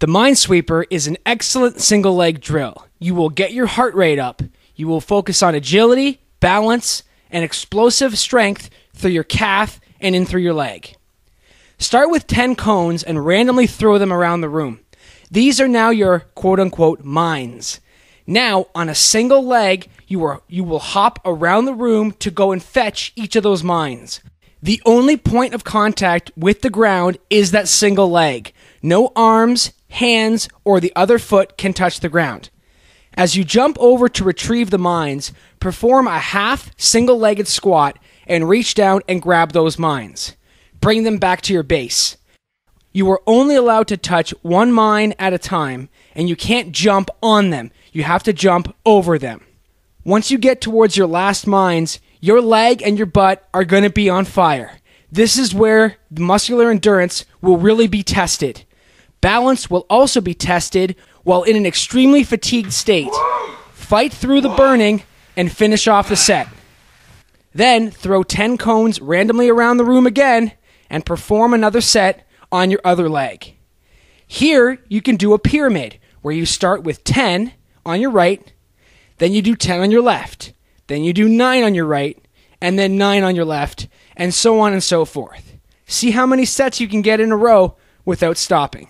The Minesweeper is an excellent single leg drill. You will get your heart rate up. You will focus on agility, balance, and explosive strength through your calf and in through your leg. Start with 10 cones and randomly throw them around the room. These are now your quote unquote mines. Now, on a single leg, you, are, you will hop around the room to go and fetch each of those mines. The only point of contact with the ground is that single leg. No arms, hands, or the other foot can touch the ground. As you jump over to retrieve the mines, perform a half single legged squat and reach down and grab those mines. Bring them back to your base. You are only allowed to touch one mine at a time, and you can't jump on them. You have to jump over them. Once you get towards your last mines, your leg and your butt are going to be on fire. This is where the muscular endurance will really be tested. Balance will also be tested while in an extremely fatigued state. Fight through the burning and finish off the set. Then throw 10 cones randomly around the room again and perform another set on your other leg. Here, you can do a pyramid where you start with 10 on your right, then you do 10 on your left, then you do 9 on your right, and then 9 on your left, and so on and so forth. See how many sets you can get in a row without stopping.